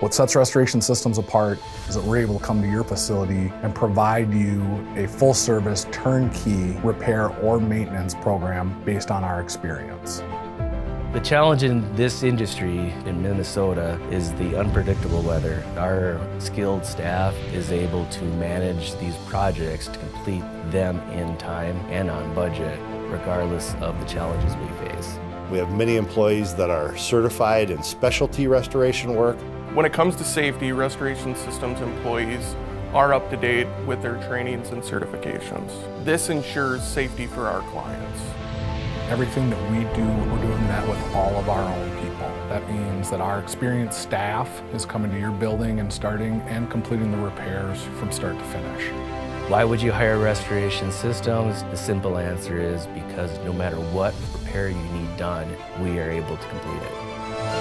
What sets Restoration Systems apart is that we're able to come to your facility and provide you a full service turnkey repair or maintenance program based on our experience. The challenge in this industry in Minnesota is the unpredictable weather. Our skilled staff is able to manage these projects to complete them in time and on budget, regardless of the challenges we face. We have many employees that are certified in specialty restoration work when it comes to safety, Restoration Systems employees are up to date with their trainings and certifications. This ensures safety for our clients. Everything that we do, we're doing that with all of our own people. That means that our experienced staff is coming to your building and starting and completing the repairs from start to finish. Why would you hire Restoration Systems? The simple answer is because no matter what repair you need done, we are able to complete it.